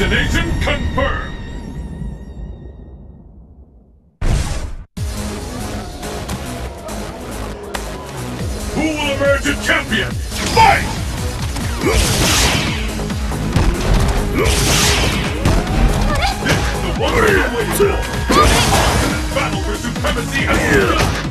Destination confirmed! Who will emerge a champion? Fight! This is the waiting for! Battle for supremacy has begun!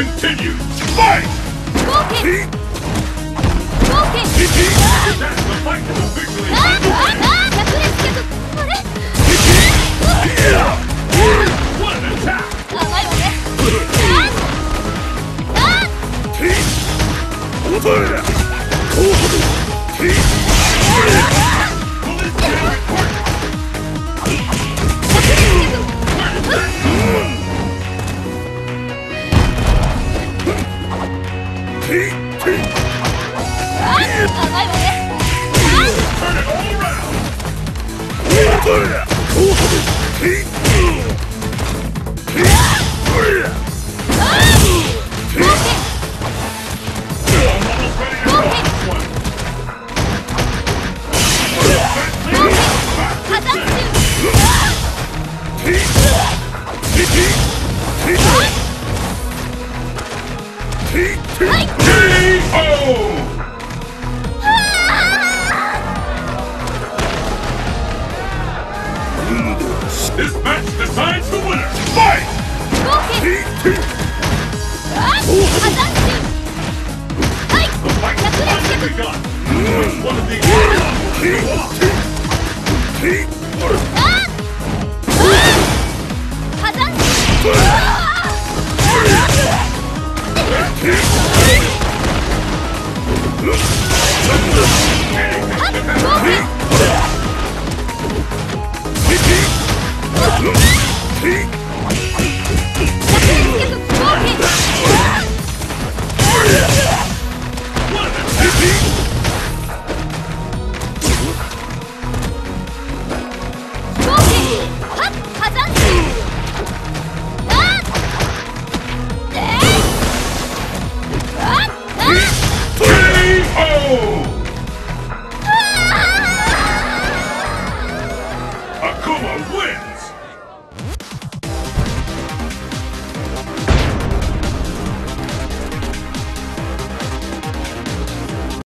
the battle continues! Fight! That's the fight officially KO! This match decides the winner! Fight! The fight has begun! One of these will walk? Oh!